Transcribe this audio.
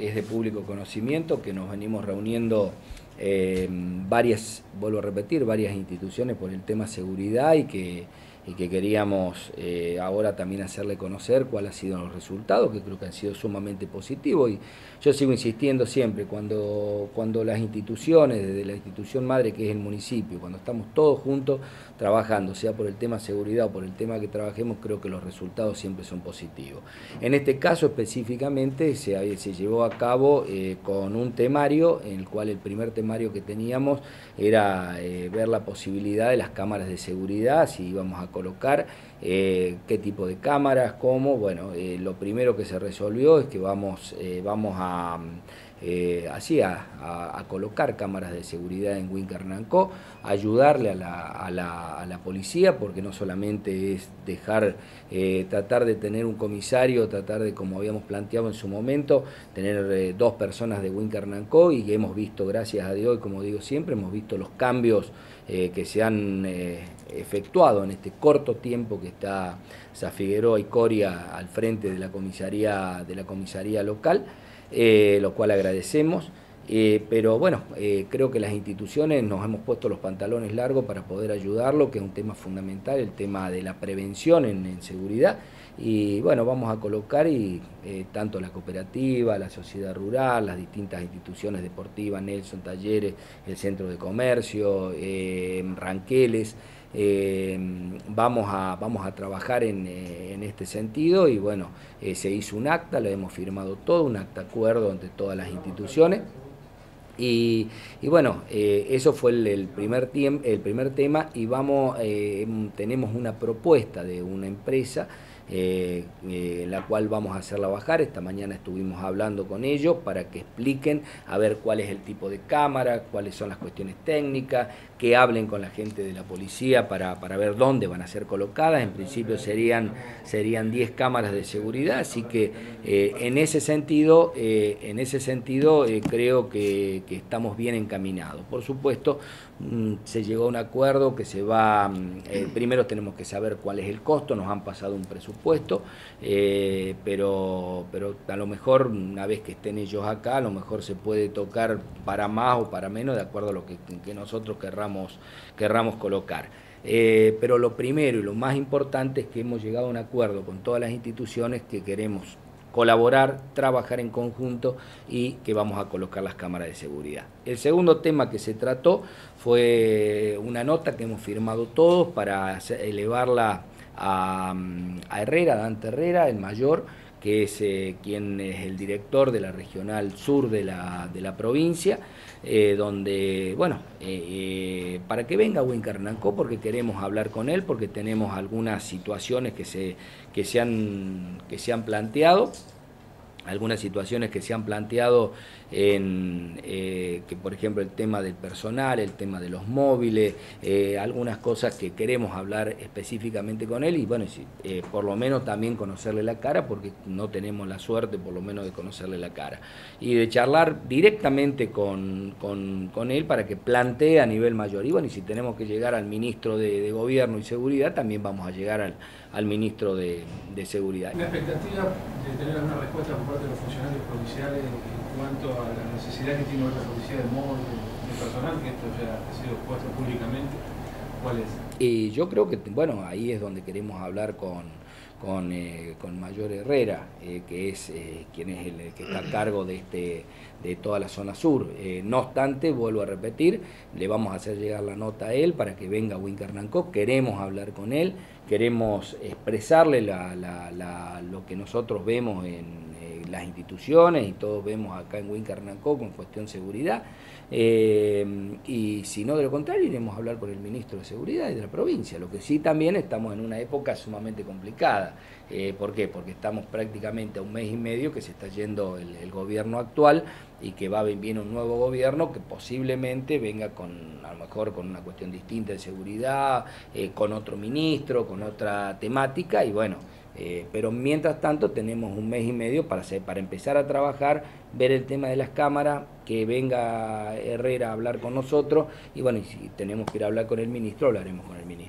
es de público conocimiento que nos venimos reuniendo eh, varias, vuelvo a repetir, varias instituciones por el tema seguridad y que y que queríamos eh, ahora también hacerle conocer cuáles han sido los resultados, que creo que han sido sumamente positivos. Y yo sigo insistiendo siempre, cuando, cuando las instituciones, desde la institución madre que es el municipio, cuando estamos todos juntos trabajando, sea por el tema seguridad o por el tema que trabajemos, creo que los resultados siempre son positivos. En este caso específicamente se, se llevó a cabo eh, con un temario, en el cual el primer temario que teníamos era eh, ver la posibilidad de las cámaras de seguridad, si íbamos a colocar, eh, qué tipo de cámaras, cómo. Bueno, eh, lo primero que se resolvió es que vamos, eh, vamos a, así a, colocar cámaras de seguridad en Wincarnancó, ayudarle a la, policía, porque no solamente es dejar, tratar de tener un comisario, tratar de, como habíamos planteado en su momento, tener dos personas de Wincarnancó y hemos visto, gracias a Dios, como digo siempre, hemos visto los cambios que se han efectuado en este corto tiempo que está Figueroa y Coria al frente de la comisaría, de la comisaría local, eh, lo cual agradecemos. Eh, pero bueno, eh, creo que las instituciones nos hemos puesto los pantalones largos para poder ayudarlo, que es un tema fundamental, el tema de la prevención en, seguridad. Y bueno, vamos a colocar y tanto la cooperativa, la sociedad rural, las distintas instituciones deportivas, Nelson Talleres, el Centro de Comercio, Ranqueles, eh, vamos, a, vamos a trabajar en, eh, este sentido y bueno, eh, se hizo un acta, lo hemos firmado todo, un acta acuerdo entre todas las instituciones. Y, bueno, eso fue el, primer el primer tema y vamos, tenemos una propuesta de una empresa eh, eh, la cual vamos a hacerla bajar. Esta mañana estuvimos hablando con ellos para que expliquen a ver cuál es el tipo de cámara, cuáles son las cuestiones técnicas, que hablen con la gente de la policía para, para ver dónde van a ser colocadas. En principio serían, serían 10 cámaras de seguridad, así que eh, en ese sentido, en ese sentido creo que, estamos bien encaminados. Por supuesto, mm, se llegó a un acuerdo que se va, mm, primero tenemos que saber cuál es el costo, nos han pasado un presupuesto puesto, eh, pero, pero a lo mejor una vez que estén ellos acá, a lo mejor se puede tocar para más o para menos de acuerdo a lo que, nosotros querramos, querramos colocar. Eh, pero lo primero y lo más importante es que hemos llegado a un acuerdo con todas las instituciones que queremos colaborar, trabajar en conjunto y que vamos a colocar las cámaras de seguridad. El segundo tema que se trató fue una nota que hemos firmado todos para elevarla a, Herrera, Dante Herrera, el mayor, que es eh, quien es el director de la regional sur de la, de la provincia, eh, donde, bueno, eh, para que venga Wincarnancó, porque queremos hablar con él, porque tenemos algunas situaciones que se, que se, han, que se han planteado algunas situaciones que se han planteado en eh, que por ejemplo el tema del personal, el tema de los móviles, eh, algunas cosas que queremos hablar específicamente con él y bueno, eh, por lo menos también conocerle la cara porque no tenemos la suerte por lo menos de conocerle la cara y de charlar directamente con, con, él para que plantee a nivel mayor y bueno, y si tenemos que llegar al ministro de, Gobierno y Seguridad también vamos a llegar al, al ministro de, de Seguridad. ¿La expectativa de tener alguna respuesta por de los funcionarios provinciales cuanto a la necesidad que tiene la policía de móvil, de personal, que esto ya ha sido puesto públicamente, ¿cuál es? Y yo creo que, bueno, ahí es donde queremos hablar con, con, eh, con Mayor Herrera, eh, que es eh, quien es el que está a cargo de, este, de toda la zona sur. no obstante, vuelvo a repetir, le vamos a hacer llegar la nota a él para que venga a queremos hablar con él, queremos expresarle la, la, lo que nosotros vemos en las instituciones y todos vemos acá en Wincarnancó con cuestión seguridad. Eh, y si no, de lo contrario, iremos a hablar con el ministro de Seguridad y de la provincia. Lo que sí también estamos en una época sumamente complicada. Eh, ¿Por qué? Porque estamos prácticamente a un mes y medio que se está yendo el, gobierno actual y que va bien un nuevo gobierno que posiblemente venga con, a lo mejor con una cuestión distinta de seguridad, eh, con otro ministro, con otra temática y bueno. Eh, pero mientras tanto tenemos un mes y medio para, para empezar a trabajar, ver el tema de las cámaras, que venga Herrera a hablar con nosotros y bueno, y si tenemos que ir a hablar con el ministro, hablaremos con el ministro.